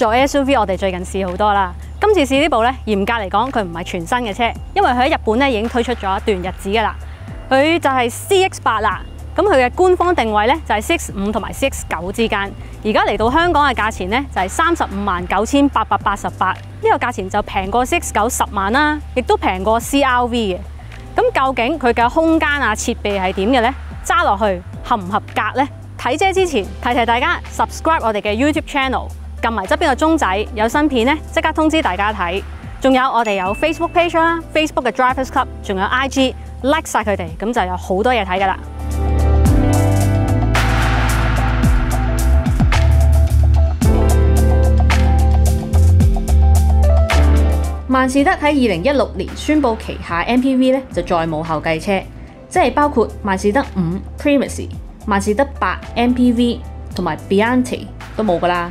座 SUV 我哋最近試好多啦，今次試呢部咧，嚴格嚟講佢唔係全新嘅車，因為佢喺日本咧已經推出咗一段日子噶啦。佢就係 CX 八啦，咁佢嘅官方定位咧就係 CX 五同埋 CX 九之間。而家嚟到香港嘅價錢咧就係三十五萬九千八百八十八，呢個價錢就平過 CX 九十萬啦，亦都平過 CRV 嘅。咁究竟佢嘅空間啊設備係點嘅呢？揸落去合唔合格呢？睇車之前提提大家 subscribe 我哋嘅 YouTube channel，撳埋側邊個鐘仔，有新片呢，即刻通知大家睇。仲有我哋有 Facebook page 啦，Facebook 嘅 Drivers Club，仲有 IG like 晒佢哋，咁就有好多嘢睇噶啦。萬事德喺二零一六年宣布旗下 MPV 咧就再冇後繼車，即係包括萬事德五 Primacy、萬事德八 MPV 同埋 Bianti 都冇噶啦，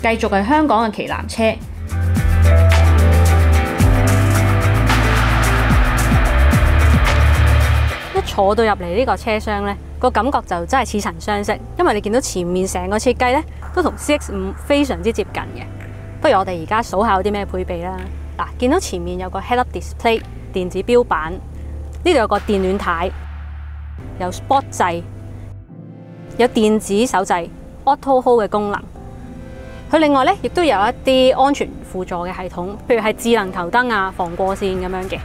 繼續係香港嘅旗艦車。一坐到入嚟呢個車廂呢，個感覺就真係似曾相識，因為你見到前面成個設計呢，都同 CX 五非常之接近嘅。不如我哋而家數下有啲咩配備啦。嗱，見到前面有個 Head-Up Display 電子標板，呢度有個電暖軚，有 Sport 掣，有電子手掣 Auto Hold 嘅功能。佢另外咧，亦都有一啲安全輔助嘅系統，譬如係智能頭燈啊、防過線咁樣嘅。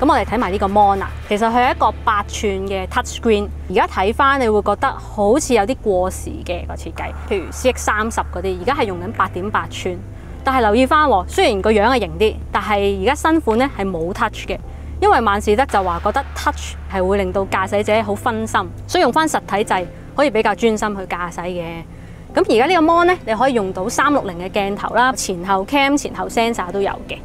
咁我哋睇埋呢個 Mon 啊，其實佢係一個八寸嘅 Touch Screen。而家睇翻，你會覺得好似有啲過時嘅個設計，譬如 CX 三十嗰啲，而家係用緊八點八寸。但係留意翻，雖然個樣係型啲，但係而家新款咧係冇 touch 嘅，因為萬事得就話覺得 touch 係會令到駕駛者好分心，所以用翻實體掣可以比較專心去駕駛嘅。咁而家呢個 mon 咧，你可以用到三六零嘅鏡頭啦，前後 cam、前後 sensor 都有嘅。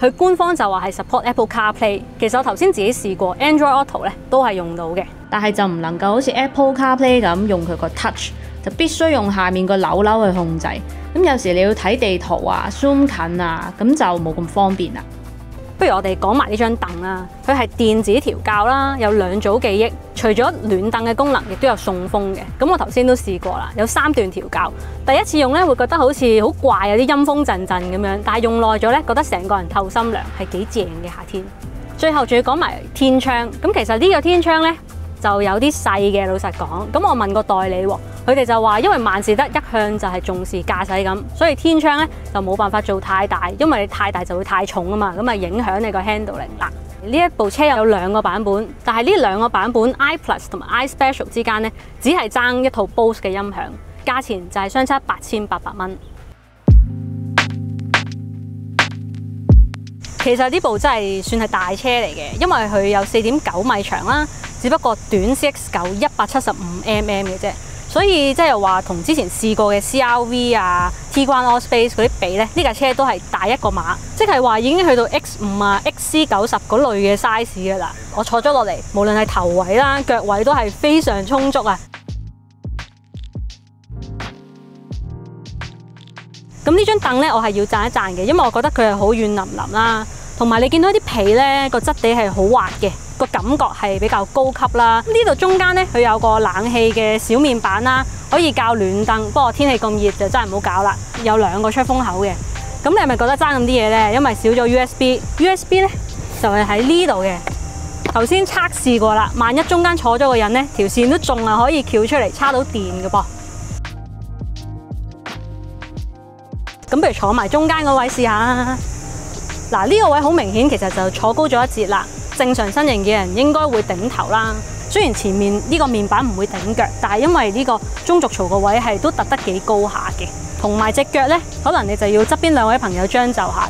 佢官方就話係 support Apple CarPlay，其實我頭先自己試過 Android Auto 咧都係用到嘅，但係就唔能夠好似 Apple CarPlay 咁用佢個 touch，就必須用下面個扭扭去控制。咁有時你要睇地圖啊、zoom 近啊，咁就冇咁方便啦。不如我哋講埋呢張凳啦，佢係電子調校啦，有兩組記憶，除咗暖凳嘅功能，亦都有送風嘅。咁我頭先都試過啦，有三段調校。第一次用咧會覺得好似好怪，有啲陰風陣陣咁樣，但係用耐咗咧，覺得成個人透心涼，係幾正嘅夏天。最後仲要講埋天窗，咁其實呢個天窗咧就有啲細嘅，老實講。咁我問個代理喎。佢哋就話，因為萬事得一向就係重視駕駛咁，所以天窗咧就冇辦法做太大，因為你太大就會太重啊嘛，咁啊影響你個 handling 嗱。呢一部車有兩個版本，但係呢兩個版本 i Plus 同埋 i Special 之間咧，只係爭一套 Bose 嘅音響，價錢就係相差八千八百蚊。其實呢部真係算係大車嚟嘅，因為佢有四點九米長啦，只不過短 CX 九一百七十五 mm 嘅啫。所以即係話同之前試過嘅 CRV 啊、Tiguan Allspace 嗰啲比咧，呢架車都係大一個碼，即係話已經去到 X 五啊、XC 九十嗰類嘅 size 㗎啦。我坐咗落嚟，無論係頭位啦、腳位都係非常充足啊。咁呢張凳咧，我係要讚一讚嘅，因為我覺得佢係好軟腍腍啦，同埋你見到啲皮咧個質地係好滑嘅。個感覺係比較高級啦。呢度中間咧，佢有個冷氣嘅小面板啦，可以較暖燈。不過天氣咁熱就真係唔好搞啦。有兩個出風口嘅。咁你係咪覺得爭咁啲嘢呢？因為少咗 USB。USB 咧就係喺呢度嘅。頭先測試過啦，萬一中間坐咗個人呢，條線都仲係可以翹出嚟插到電嘅噃。咁不如坐埋中間嗰位試下。嗱，呢個位好明顯，其實就坐高咗一截啦。正常身形嘅人應該會頂頭啦，雖然前面呢個面板唔會頂腳，但係因為呢個中軸槽個位係都突得幾高下嘅，同埋隻腳呢，可能你就要側邊兩位朋友將就下。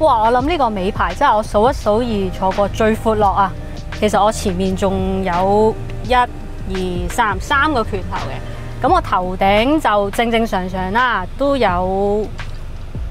哇！我諗呢個尾排真係我數一數二坐過最闊落啊！其實我前面仲有一二三三個拳頭嘅。咁我頭頂就正正常常啦，都有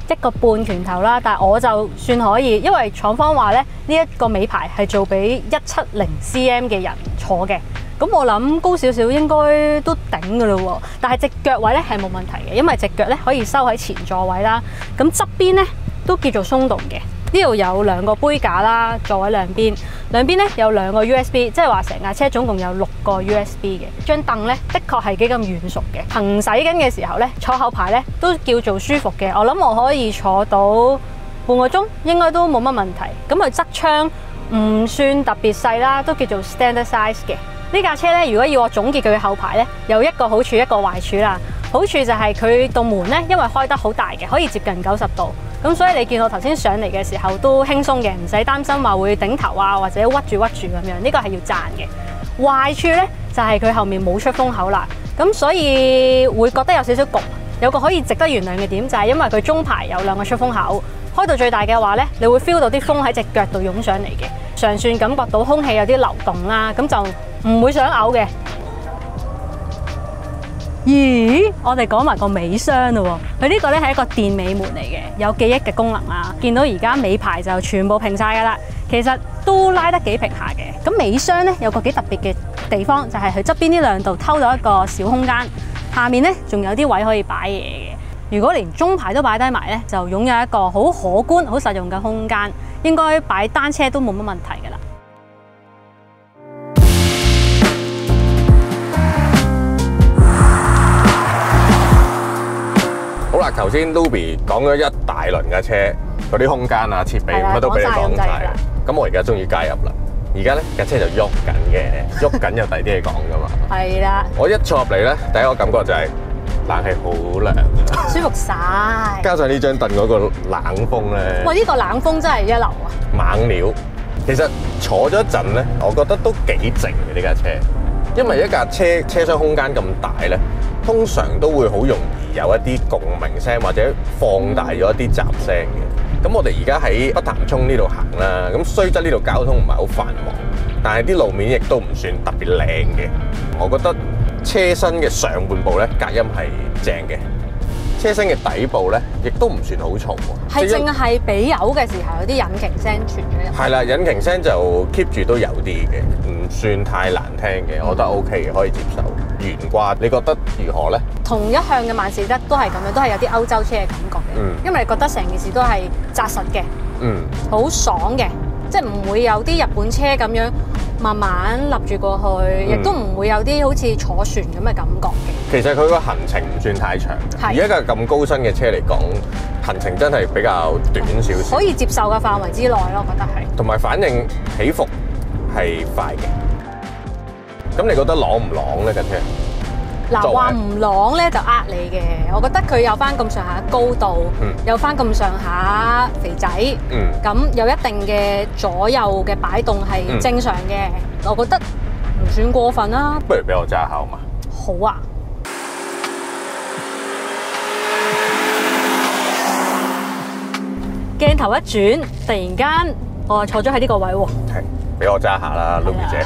一個半拳頭啦，但系我就算可以，因為廠方話咧呢一個尾排係做俾一七零 cm 嘅人坐嘅，咁我諗高少少應該都頂噶啦喎。但係只腳位呢係冇問題嘅，因為只腳呢可以收喺前座位啦，咁側邊呢都叫做鬆動嘅。呢度有兩個杯架啦，座位兩邊，兩邊咧有兩個 USB，即係話成架車總共有六個 USB 嘅。張凳咧的確係幾咁軟熟嘅，行駛緊嘅時候咧坐後排咧都叫做舒服嘅。我諗我可以坐到半個鐘，應該都冇乜問題。咁佢側窗唔算特別細啦，都叫做 standard size 嘅。呢架車咧，如果要我總結佢嘅後排咧，有一個好處一個壞處啦。好處就係佢道門咧，因為開得好大嘅，可以接近九十度。咁所以你見我頭先上嚟嘅時候都輕鬆嘅，唔使擔心話會頂頭啊，或者屈住屈住咁樣。呢個係要讚嘅。壞處呢，就係佢後面冇出風口啦，咁所以會覺得有少少焗。有個可以值得原諒嘅點就係因為佢中排有兩個出風口，開到最大嘅話呢，你會 feel 到啲風喺隻腳度湧上嚟嘅，尚算感覺到空氣有啲流動啦，咁就唔會想嘔嘅。咦，我哋講埋個尾箱咯喎，佢呢個咧係一個電尾門嚟嘅，有記憶嘅功能啦。見到而家尾排就全部平晒噶啦，其實都拉得幾平下嘅。咁尾箱咧有個幾特別嘅地方，就係佢側邊呢兩度偷咗一個小空間，下面咧仲有啲位可以擺嘢嘅。如果連中排都擺低埋咧，就擁有一個好可觀、好實用嘅空間，應該擺單車都冇乜問題頭先 Luby 講咗一大輪嘅車，嗰啲空間啊、設備乜都俾你講晒咁我而家終於加入啦。而家咧架車就喐緊嘅，喐緊有第啲嘢講噶嘛。係啦，我一坐入嚟咧，第一個感覺就係冷氣好涼啊，舒服晒。加上呢張凳嗰個冷風咧喂，呢、個冷風真係一流啊！猛料。其實坐咗一陣咧，我覺得都幾靜嘅呢架車，因為一架車車廂空間咁大咧，通常都會好容易有一啲共鳴聲或者放大咗一啲雜聲嘅。咁我哋而家喺北潭涌呢度行啦，咁雖則呢度交通唔係好繁忙，但係啲路面亦都唔算特別靚嘅。我覺得車身嘅上半部咧隔音係正嘅，車身嘅底部咧亦都唔算好嘈喎。係淨係俾油嘅時候有啲引擎聲傳咗入。係啦，引擎聲就 keep 住都有啲嘅，唔算太難聽嘅，我覺得 OK 嘅，可以接受。懸掛你覺得如何呢？同一向嘅萬事得都係咁樣，都係有啲歐洲車嘅感覺嘅。嗯因為你覺得成件事都係紮實嘅，嗯，好爽嘅，即係唔會有啲日本車咁樣慢慢立住過去，亦、嗯都唔會有啲好似坐船咁嘅感覺嘅。其實佢個行程唔算太長，而一架咁高身嘅車嚟講，行程真係比較短少少可，以接受嘅範圍之內咯，我覺得係。同埋反應起伏係快嘅。咁你覺得朗唔朗咧架車？嗱，作為話唔朗咧就呃你嘅，我覺得佢有翻咁上下高度，嗯有翻咁上下肥仔，嗯咁有一定嘅左右嘅擺動係嗯正常嘅，我覺得唔算過分啦。不如俾我揸下好嘛？好啊，鏡頭一轉，突然間我坐咗喺呢個位喎。係，俾我揸下啦，Lumi 姐。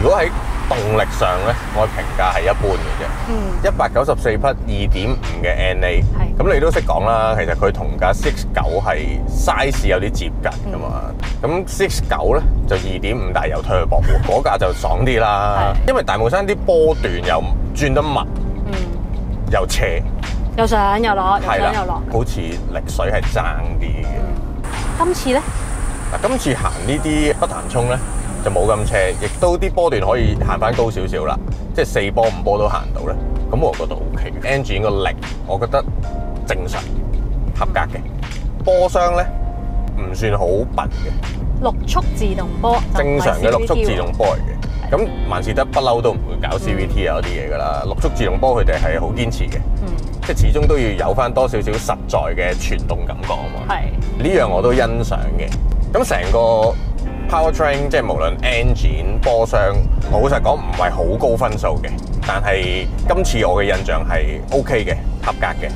如果喺動力上咧，我嘅評價係一般嘅啫。嗯，一百九十四匹二點五嘅 NA，係咁你都識講啦。其實佢同架 Six 九係 size 有啲接近噶嘛。咁 Six 九咧就二點五，但係有 turbo，嗰架就爽啲啦。因為大帽山啲波段又轉得密嗯，又斜，又上又落，又係上又落。好似力水係爭啲嘅。今次咧，嗱，今次行呢啲北潭涌咧就冇咁斜，亦都啲波段可以行翻高少少啦，即係四波五波都行到咧。咁我覺得 O K 嘅。engine 個力我覺得正常合格嘅。波箱咧唔算好笨嘅，六速自動波，正常嘅六速自動波嚟嘅。咁萬事得不嬲都唔會搞 C V T 啊嗰啲嘢㗎啦。六速自動波佢哋係好堅持嘅，嗯，即係始終都要有翻多少少實在嘅傳動感覺啊嘛。係呢樣我都欣賞嘅。咁成個 powertrain 即係無論 engine 波箱，我老實講唔係好高分數嘅，但係今次我嘅印象係 OK 嘅，合格嘅。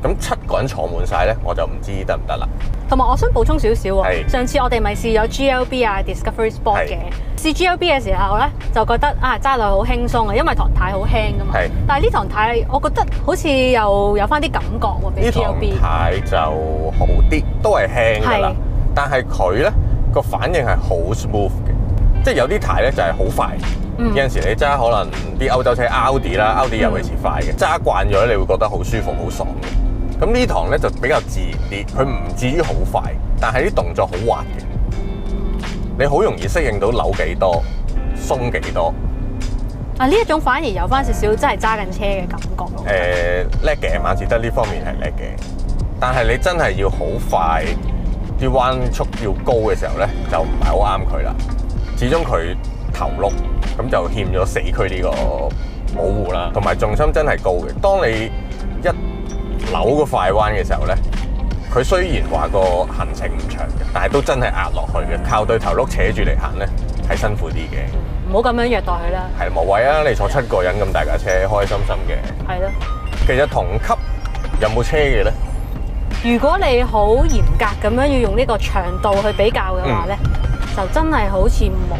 咁七個人坐滿晒咧，我就唔知得唔得啦。同埋我想補充少少喎，係上次我哋咪試咗 GLB 啊 Discovery Sport 嘅，試 GLB 嘅時候咧就覺得啊揸落去好輕鬆啊，因為堂太好輕噶嘛係。但係呢堂太我覺得好似又有翻啲感覺喎，比呢堂 GLB。太就好啲，都係輕噶啦。但係佢咧個反應係好 smooth 嘅，即係有啲太咧就係好快。嗯有陣時你揸可能啲歐洲車 Audi 啦，Audi 尤其是快嘅，揸慣咗你會覺得好舒服、好爽嘅。咁呢堂咧就比較自然啲，佢唔至於好快，但係啲動作好滑嘅。你好容易適應到扭幾多、鬆幾多。啊呢一種反而有翻少少真係揸緊車嘅感覺咯。誒叻嘅，萬事得呢方面係叻嘅，但係你真係要好快，啲彎速要高嘅時候咧，就唔係好啱佢啦。始終佢頭碌，咁就欠咗死區呢個保護啦，同埋重心真係高嘅。當你一扭個快彎嘅時候咧，佢雖然話個行程唔長嘅，但係都真係壓落去嘅，靠對頭碌扯住嚟行咧係辛苦啲嘅。唔好咁樣虐待佢啦，係無謂啊！你坐七個人咁大架車，開開心心嘅。係咯。其實同級有冇車嘅咧？如果你好嚴格咁樣要用呢個長度去比較嘅話咧，就真係好似冇。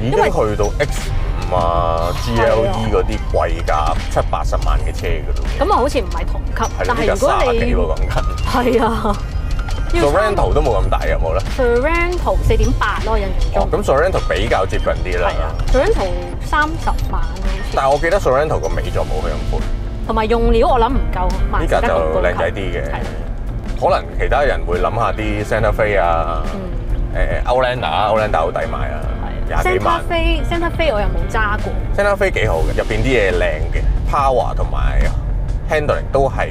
已經去到 X 五啊、GLE 嗰啲貴價七八十萬嘅車㗎咯。咁啊，好似唔係同級，但係如果你講緊。係啊，要 Sorento 都冇咁大有冇咧？Sorento 四點八咯，印象哦，中。咁 Sorento 比較接近啲啦。係啊，Sorento 三十萬但係我記得 Sorento 個尾座冇佢咁闊，同埋用料我諗唔夠萬呢架就靚仔啲嘅係。可能其他人會諗下啲 Santa Fe 啊，誒 Outlander 啊，Outlander 好抵買啊，廿幾 Santa 萬。Fe Santa Fe 我又冇揸過，Santa Fe 幾好嘅，入邊啲嘢靚嘅，power 同埋 handling 都係，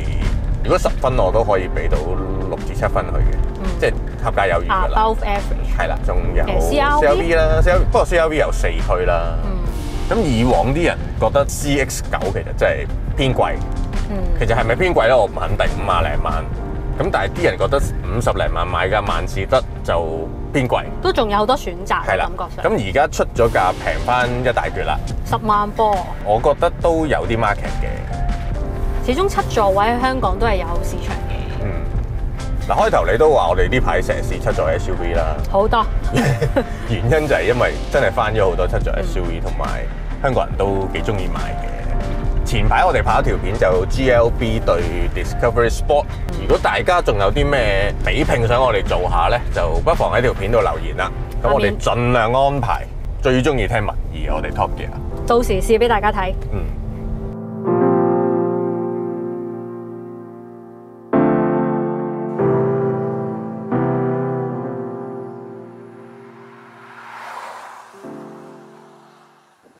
如果十分我都可以俾到六至七分佢嘅，即係合格有餘㗎啦。above average。係啦，仲有誒 CRV CRV 啦，CRV 不過 CRV 有四驅啦。嗯咁以往啲人覺得 CX 九其實真係偏貴，嗯，其實係咪偏貴咧？我唔肯定，五萬零萬。咁但係啲人覺得五十零萬買架萬事得就偏貴，都仲有好多選擇係啦感。覺上。咁而家出咗價平翻一大橛啦，十萬波，我覺得都有啲 market 嘅。始終七座位喺香港都係有市場嘅，嗯，嗱開頭你都話我哋呢排成日試七座 SUV 啦，好多。原因就係因為真係翻咗好多七座 SUV，同埋香港人都幾中意買嘅。前排我哋拍一條片就 GLB 對 Discovery Sport，如果大家仲有啲咩比拼想我哋做下呢，就不妨喺條片度留言啦。咁我哋盡量安排最中意聽民意，我哋 Top Gear。到時試俾大家睇。嗯。